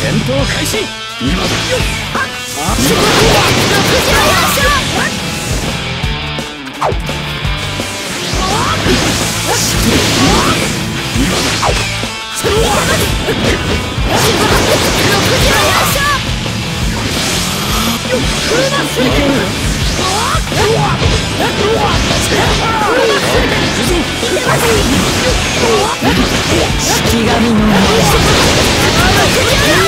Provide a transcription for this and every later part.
戦闘開始。今だよ式神のいけるそうしろ式神の終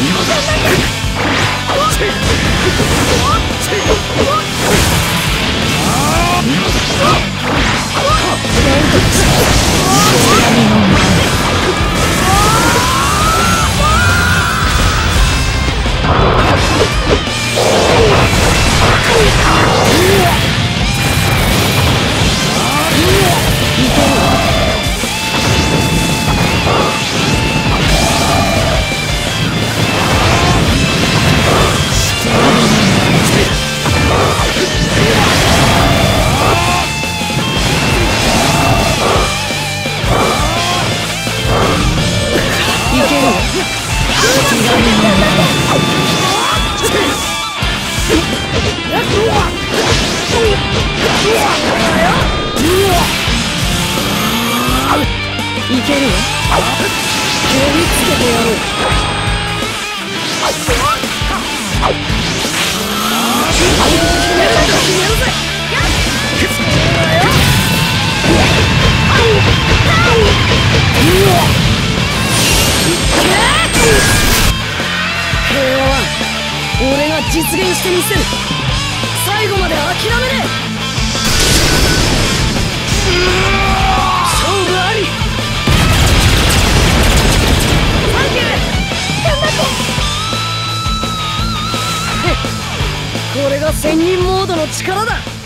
いける式神のいけるよ蹴りつけてやろう実現してみせる。最後まで諦めねえ。勝負あり。サンキュー頑張っ。てこれが千人モードの力だ